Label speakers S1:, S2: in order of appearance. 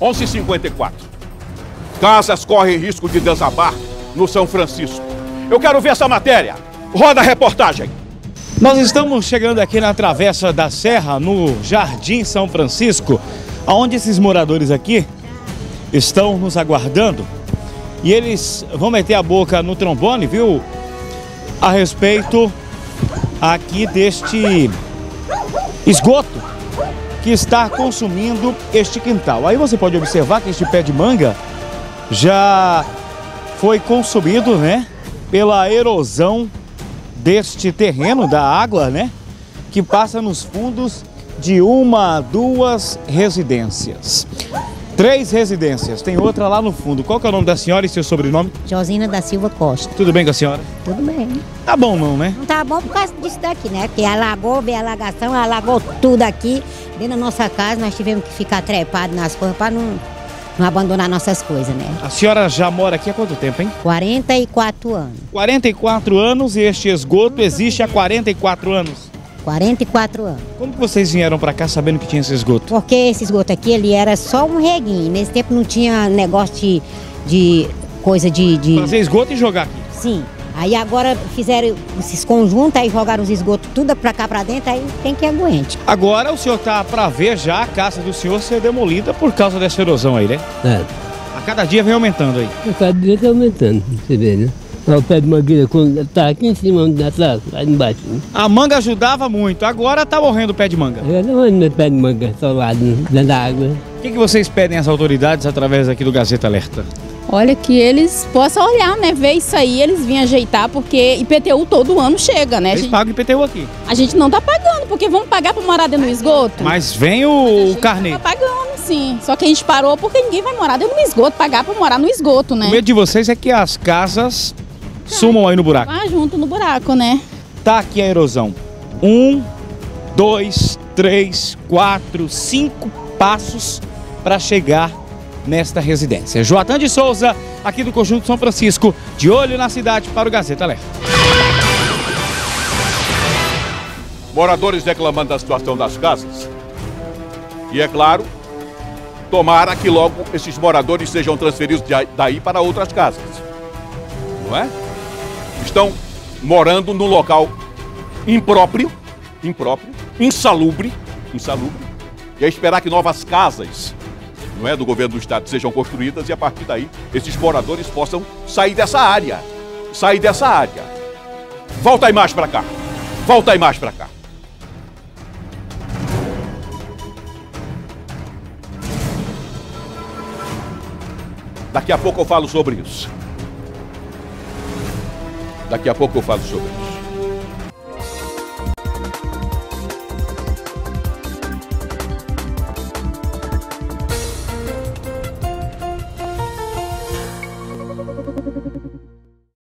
S1: 11h54. Casas correm risco de desabar no São Francisco. Eu quero ver essa matéria. Roda a reportagem.
S2: Nós estamos chegando aqui na Travessa da Serra, no Jardim São Francisco, onde esses moradores aqui estão nos aguardando. E eles vão meter a boca no trombone, viu? A respeito aqui deste esgoto que está consumindo este quintal. Aí você pode observar que este pé de manga já foi consumido, né, pela erosão deste terreno da água, né, que passa nos fundos de uma, duas residências. Três residências, tem outra lá no fundo. Qual que é o nome da senhora e seu sobrenome?
S3: Josina da Silva Costa.
S2: Tudo bem com a senhora?
S3: Tudo bem.
S2: Tá bom não, né?
S3: Não tá bom por causa disso daqui, né? Porque alagou, veio a alagação, alagou tudo aqui. Dentro da nossa casa nós tivemos que ficar trepado nas coisas para não, não abandonar nossas coisas, né?
S2: A senhora já mora aqui há quanto tempo, hein?
S3: 44 anos.
S2: 44 anos e este esgoto existe há 44 anos.
S3: 44 anos.
S2: Como que vocês vieram para cá sabendo que tinha esse esgoto?
S3: Porque esse esgoto aqui, ele era só um reguinho. Nesse tempo não tinha negócio de, de coisa de, de...
S2: Fazer esgoto e jogar aqui.
S3: Sim. Aí agora fizeram esses conjuntos, aí jogaram os esgotos tudo pra cá pra dentro, aí tem que aguente.
S2: Agora o senhor tá para ver já a casa do senhor ser demolida por causa dessa erosão aí, né?
S4: É,
S2: A cada dia vem aumentando aí.
S4: a cada dia tá aumentando, você vê, né? Olha o pé de mangueira, quando tá aqui em cima, atrás, lá embaixo. Né?
S2: A manga ajudava muito, agora tá morrendo o pé de manga.
S4: Eu não ando no pé de manga solado, dentro da água.
S2: O que, que vocês pedem às autoridades através aqui do Gazeta Alerta?
S5: Olha que eles possam olhar, né? Ver isso aí, eles vêm ajeitar, porque IPTU todo ano chega, né?
S2: Eles
S5: gente,
S2: pagam IPTU aqui.
S5: a gente não tá pagando, porque vamos pagar pra morar dentro do esgoto?
S2: Mas vem
S5: A
S2: o,
S5: gente
S2: carnê.
S5: Tá pagando, sim. Só que a gente parou porque ninguém vai morar dentro do esgoto, pagar pra morar no esgoto, né?
S2: O medo de vocês é que as casas sumam aí no buraco.
S5: Vai junto no buraco, né?
S2: Tá aqui a erosão. Um, dois, três, quatro, cinco passos para chegar nesta residência. Joatan de Souza, aqui do Conjunto São Francisco, de olho na cidade para o Gazeta Alerta.
S1: Moradores reclamando da situação das casas. E é claro, tomara que logo esses moradores sejam transferidos daí para outras casas. Não é? Estão morando num local impróprio, impróprio, insalubre, insalubre. E é esperar que novas casas, não é, do governo do estado sejam construídas e a partir daí esses moradores possam sair dessa área, sair dessa área. Volta a imagem para cá. Volta a imagem para cá. Daqui a pouco eu falo sobre isso. Daqui a pouco eu falo sobre isso.